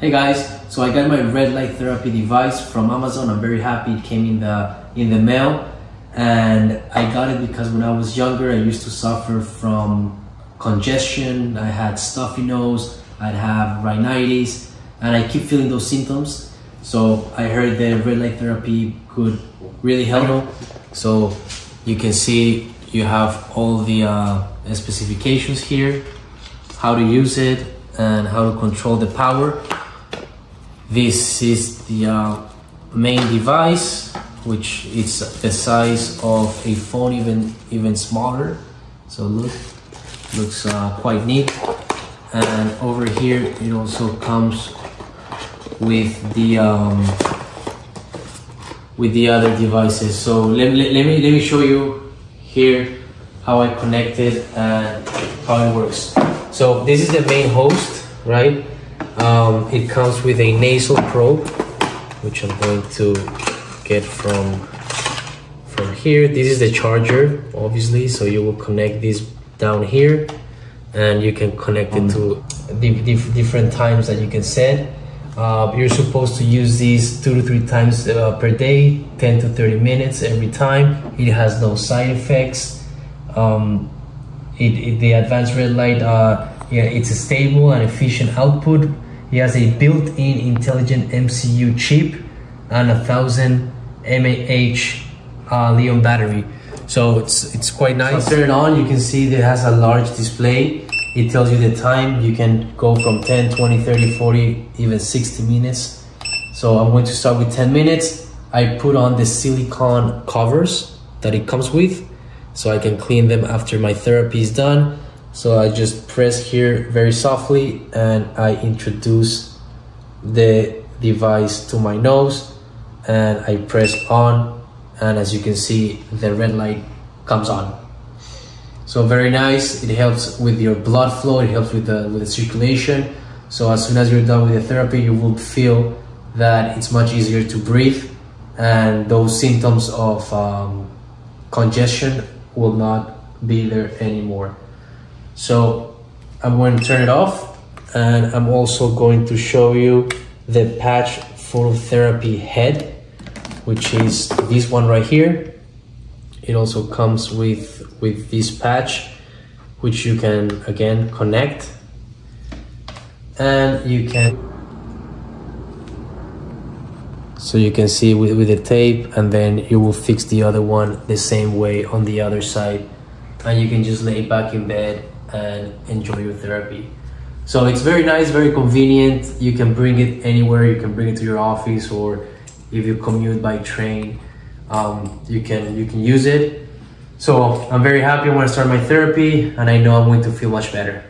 Hey guys, so I got my red light therapy device from Amazon. I'm very happy it came in the in the mail and I got it because when I was younger I used to suffer from congestion, I had stuffy nose, I'd have rhinitis and I keep feeling those symptoms. So I heard that red light therapy could really help. So you can see you have all the uh, specifications here, how to use it and how to control the power. This is the uh, main device, which is the size of a phone, even even smaller. So look, looks uh, quite neat. And over here, it also comes with the um, with the other devices. So let, let, let me let me show you here how I connect it and how it works. So this is the main host, right? Um, it comes with a nasal probe, which I'm going to get from from here. This is the charger, obviously, so you will connect this down here, and you can connect it to the different times that you can set. Uh, you're supposed to use these two to three times uh, per day, 10 to 30 minutes every time. It has no side effects. Um, it, it, the advanced red light, uh, yeah, it's a stable and efficient output he has a built-in intelligent MCU chip and a thousand mAh uh, Li-ion battery. So it's it's quite nice. So turn it on, you can see it has a large display. It tells you the time. You can go from 10, 20, 30, 40, even 60 minutes. So I'm going to start with 10 minutes. I put on the silicone covers that it comes with so I can clean them after my therapy is done. So I just press here very softly and I introduce the device to my nose and I press on and as you can see the red light comes on. So very nice, it helps with your blood flow, it helps with the, with the circulation. So as soon as you're done with the therapy, you will feel that it's much easier to breathe and those symptoms of um, congestion will not be there anymore. So I'm going to turn it off and I'm also going to show you the patch phototherapy head, which is this one right here. It also comes with, with this patch, which you can again connect and you can so you can see with, with the tape and then you will fix the other one the same way on the other side and you can just lay back in bed and enjoy your therapy. So it's very nice, very convenient. You can bring it anywhere. You can bring it to your office, or if you commute by train, um, you can you can use it. So I'm very happy. I want to start my therapy, and I know I'm going to feel much better.